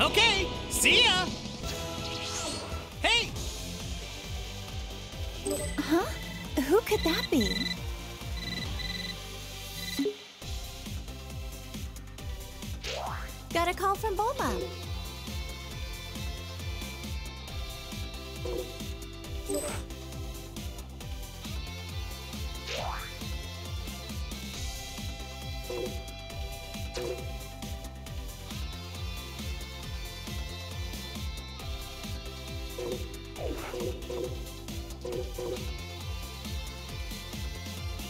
Okay, see ya! Hey! Huh? Who could that be? Got a call from Bulma.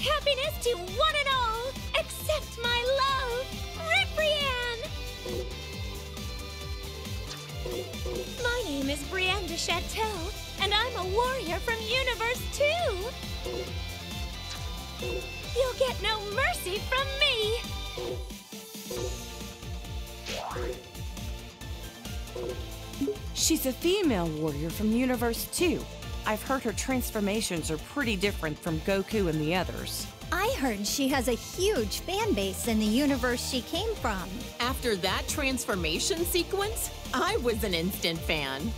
Happiness to one and all, except my love, Ribrianne! My name is Brianne de Chateau, and I'm a warrior from Universe 2! You'll get no mercy from me! She's a female warrior from Universe 2. I've heard her transformations are pretty different from Goku and the others. I heard she has a huge fan base in the universe she came from. After that transformation sequence, I was an instant fan.